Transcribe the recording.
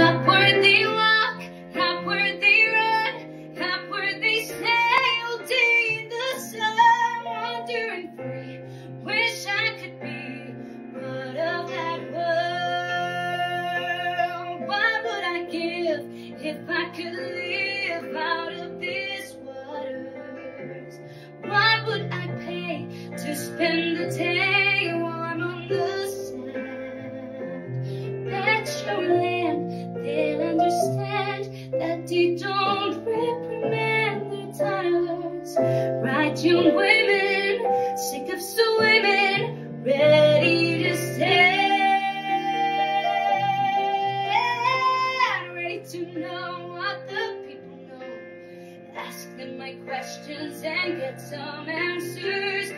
Upward they walk, upward they run, upward they day in the sun, wandering free. Wish I could be part of that world. What would I give if I could live out of these waters? What would I pay to spend the day Young women, sick of swimming, ready to stand, ready to know what the people know. Ask them my questions and get some answers.